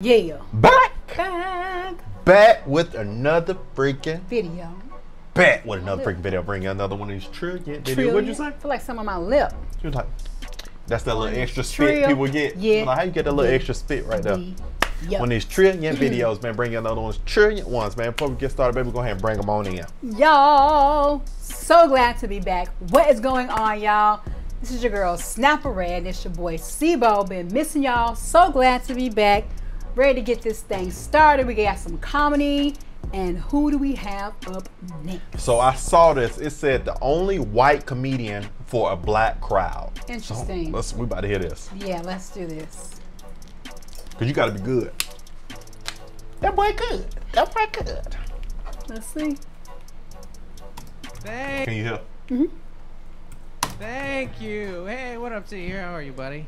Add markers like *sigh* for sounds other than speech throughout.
Yeah. Back, Back. back with another freaking Video. back with another freaking video. Bring you another one of these trillion videos. What'd you say? I feel like some of my lip. She was like, that's that little extra spit Trill. people get. Yeah. Like, how you get that little extra spit right there? Yeah. One of these trillion videos, man. Bring you another one. Trillion ones, man. Before we get started, baby, go ahead and bring them on in. Y'all, so glad to be back. What is going on, y'all? This is your girl Snappa Red. It's your boy Cbow. Been missing y'all. So glad to be back. Ready to get this thing started. We got some comedy. And who do we have up next? So I saw this. It said the only white comedian for a black crowd. Interesting. So let's we about to hear this. Yeah, let's do this. Cause you gotta be good. That boy good. That boy good. Let's see. Thank, Can you hear? Mm. thank you. Hey, what up to you? How are you, buddy?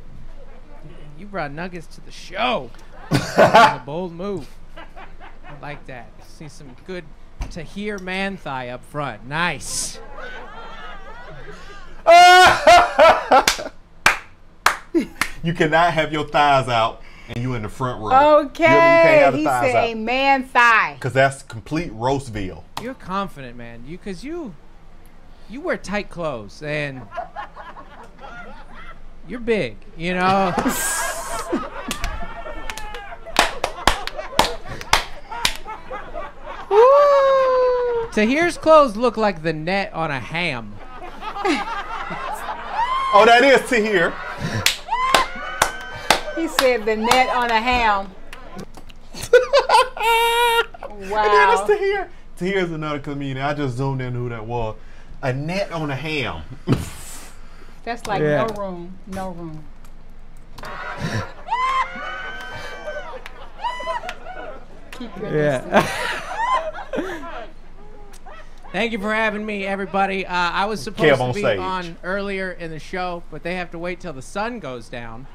You brought nuggets to the show. A bold move. I like that. See some good Tahir man thigh up front. Nice. *laughs* you cannot have your thighs out and you in the front row. Okay. You, you can't have the he thighs said a out. man thigh. Cause that's complete roastville. You're confident, man. You, cause you, you wear tight clothes and you're big. You know. *laughs* Tahir's clothes look like the net on a ham. Oh, that is Tahir. He said the net on a ham. *laughs* And Wow. it's Tahir. To here is another comedian. I just zoomed in who that was. A net on a ham. That's like Yeah. no room. No room. *laughs* Keep your distance. *laughs* Thank you for having me, everybody. Uh, I was supposed on to be stage. on earlier in the show, but they have to wait till the sun goes down.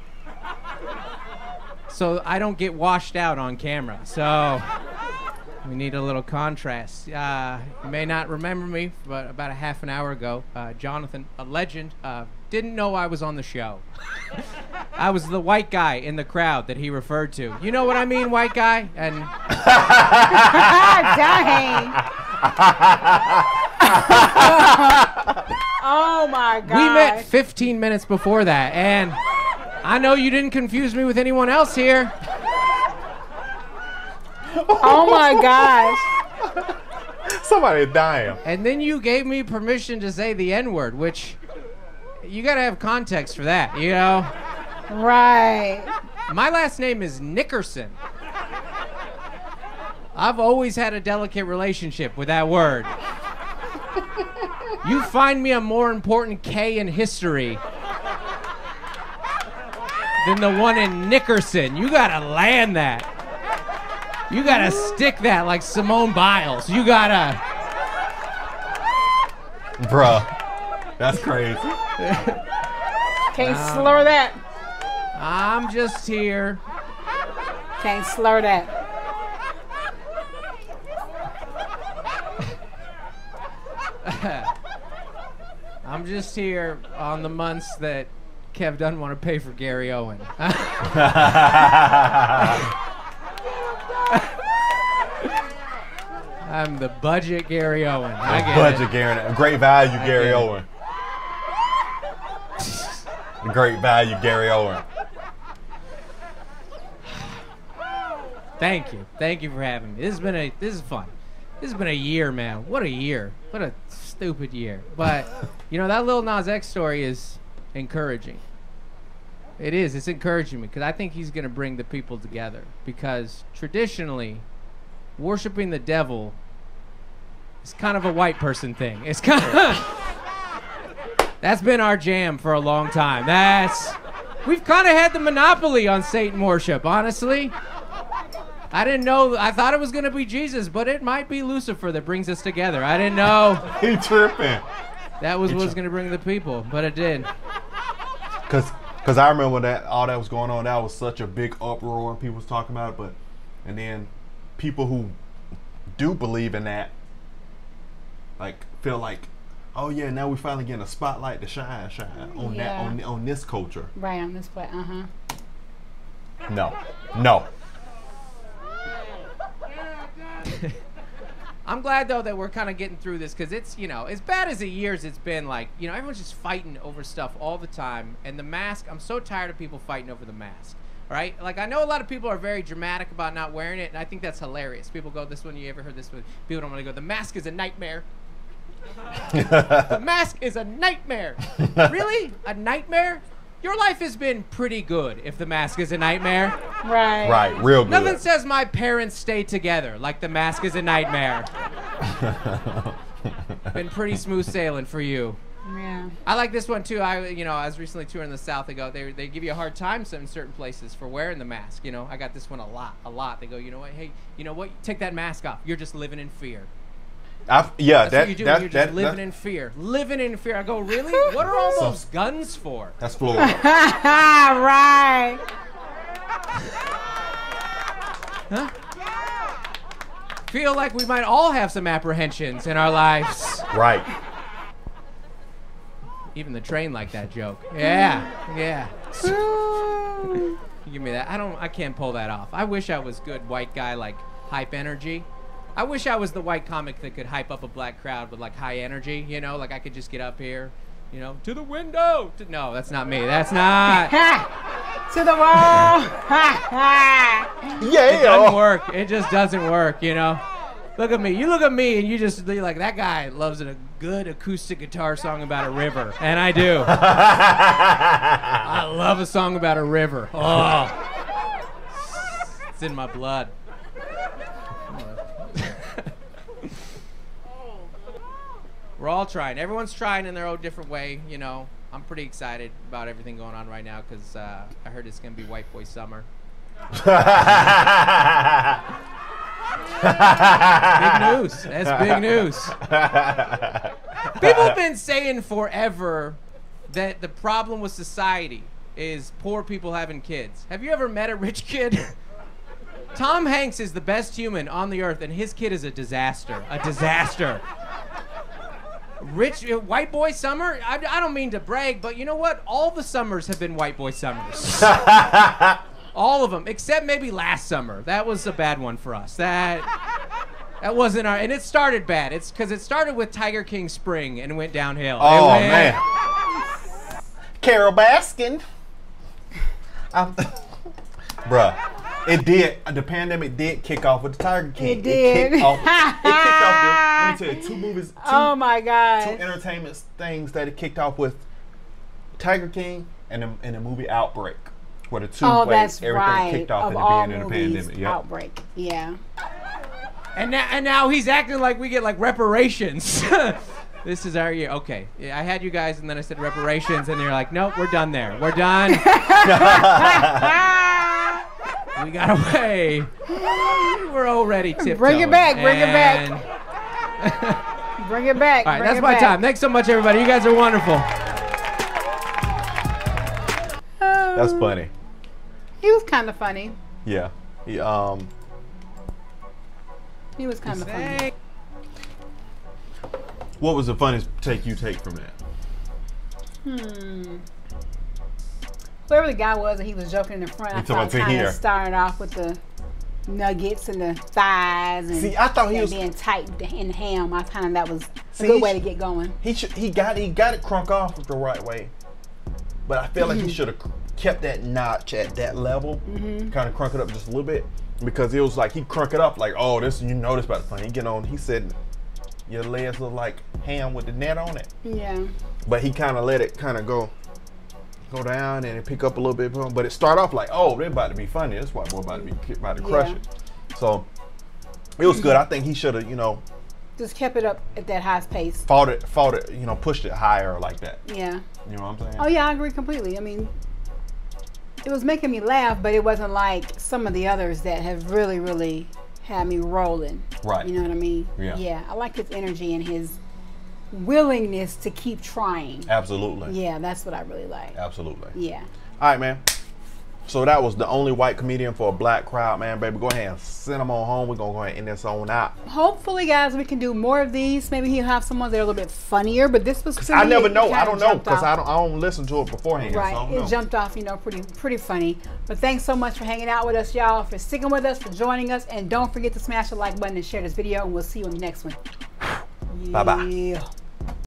So I don't get washed out on camera. So we need a little contrast. Uh, you may not remember me, but about a half an hour ago, uh, Jonathan, a legend, uh, didn't know I was on the show. I was the white guy in the crowd that he referred to. You know what I mean, white guy? And dang. *laughs* oh my god. We met 15 minutes before that, and I know you didn't confuse me with anyone else here. Oh my gosh. Somebody dying. And then you gave me permission to say the N word, which you gotta have context for that, you know? Right. My last name is Nickerson. I've always had a delicate relationship with that word. You find me a more important K in history than the one in Nickerson. You gotta land that. You gotta stick that like Simone Biles. You gotta. Bruh. That's crazy. Can't slur that. I'm just here. Can't slur that. *laughs* I'm just here on the months that Kev doesn't want to pay for Gary Owen. *laughs* I'm the budget Gary Owen. I get Budget it. Gary. Great value, Gary get Great value, Gary Owen. Thank you. Thank you for having me. This has been a this is fun. This has been a year, man. What a year. What a stupid year. But *laughs* you know that Lil Nas X story is encouraging. It is. It's encouraging me because I think he's gonna bring the people together. Because traditionally, worshiping the devil is kind of a white person thing. It's kind of *laughs* that's been our jam for a long time. That's we've kind of had the monopoly on Satan worship, honestly. I didn't know. I thought it was gonna be Jesus, but it might be Lucifer that brings us together. I didn't know *laughs* He tripping. that was what was gonna bring the people, but it did. Cause, cause I remember that all that was going on. That was such a big uproar and people was talking about it. But, and then people who do believe in that, like feel like, oh yeah, now we finally getting a spotlight to shine, shine on yeah. that on on this culture. Right on this play. Uh huh. No, no. *laughs* I'm glad though that we're kind of getting through this because it's you know as bad as the years it's been like you know everyone's just fighting over stuff all the time and the mask I'm so tired of people fighting over the mask right? Like I know a lot of people are very dramatic about not wearing it, and I think that's hilarious. People go, "This one, you ever heard this one?" People don't want to go. The mask is a nightmare the mask is a nightmare. *laughs* really? A nightmare? Your life has been pretty good if the mask is a nightmare. Right. Right, real good. Nothing says my parents stay together like the mask is a nightmare. *laughs* Been pretty smooth sailing for you. Yeah. I like this one too. I you know I was recently touring the South. They go they they give you a hard time in certain places for wearing the mask. You know I got this one a lot a lot. They go you know what hey you know what take that mask off. You're just living in fear. I've, yeah, That's that, what you do. that, You're just that, living in fear. Living in fear. I go really? *laughs* What are all So- those guns for? That's Florida. *laughs* right. Feel like we might all have some apprehensions in our lives. right. Even the train like that joke. Yeah, yeah. *laughs* Give me that. I don't. I can't pull that off. I wish I was good white guy like hype energy. I wish I was the white comic that could hype up a black crowd with like high energy. You know, like I could just get up here, you know, to the window. To, no, that's not me. That's not. *laughs* To the wall. *laughs* Ha, ha. It doesn't work. It just doesn't work. You know. Look at me. You look at me, and you just you're like that guy loves a good acoustic guitar song about a river, and I do. *laughs* I love a song about a river. Oh, it's in my blood. We're all trying. Everyone's trying in their own different way. You know, I'm pretty excited about everything going on right now because uh, I heard it's gonna be White Boy Summer. *laughs* Big news. That's big news. People have been saying forever that the problem with society is poor people having kids. Have you ever met a rich kid? Tom Hanks is the best human on the earth, and his kid is a disaster. A disaster. Rich uh, white boy summer. I, I don't mean to brag, but you know what? All the summers have been white boy summers. *laughs* All of them, except maybe last summer. That was a bad one for us. That that wasn't our, and it started bad. It's because it started with Tiger King Spring and went downhill. Oh went- man. Carole Baskin. I'm- *laughs* Bruh, it did. The pandemic did kick off with the Tiger King. It did. kicked off, it kicked off. The, let me tell you, two movies, two, Oh my god! two God. entertainment things that it kicked off with Tiger King and the, and the movie Outbreak, where the two Oh, ways that's everything right. kicked off of at the all beginning of the movies, pandemic. Yep. Outbreak. Yeah. And now, and now he's acting like we get like reparations. *laughs* this is our year. Okay, yeah, I had you guys, and then I said reparations, and you're like, nope, we're done there. We're done. *laughs* we got away. We're already tiptoeing. Bring it back, bring it back. And- Bring it back. All right, bring that's my back. time. Thanks so much, everybody. You guys are wonderful. That's Um, funny. He was kind of funny. Yeah. He, um. He was kind of funny. What was the funniest take you take from that? Hmm. Whoever the guy was that he was joking in the front, I You thought about to kind here. of started off with the nuggets and the thighs and, See, I thought he was- being tight in the ham. I kind of that was See, a good way to get going. He should he got he got it crunk off the right way, but I feel like Mm-hmm. he should have kept that notch at that level, Mm-hmm. kind of crunk it up just a little bit, because it was like he crunk it up like oh this you know this about the funny. He get on he said your legs look like ham with the net on it, Yeah. but he kind of let it kind of go go down and it pick up a little bit, but it start off like oh they're about to be funny. This white boy about to be about to crush Yeah. it. So it was good. I think he should have you know Just kept it up at that high pace. fought it fought it you know pushed it higher like that. Yeah. You know what I'm saying? Oh yeah, I agree completely. I mean, it was making me laugh, but it wasn't like some of the others that have really, really had me rolling. Right. You know what I mean? Yeah. Yeah. I like his energy and his willingness to keep trying. Absolutely. Yeah, that's what I really like. Absolutely. Yeah. All right, man. So that was the only white comedian for a black crowd, man, baby. Go ahead and send them on home. We're gonna go ahead and end this on out. Hopefully, guys, we can do more of these. Maybe he'll have some ones that are a little bit funnier, but this was. I never know. I don't know because. I don't. I don't listen to it beforehand. Right, So it know. jumped off, you know, pretty pretty funny. But thanks so much for hanging out with us, y'all, for sticking with us, for joining us, and don't forget to smash the like button and share this video. And we'll see you on the next one. Bye-bye. Yeah.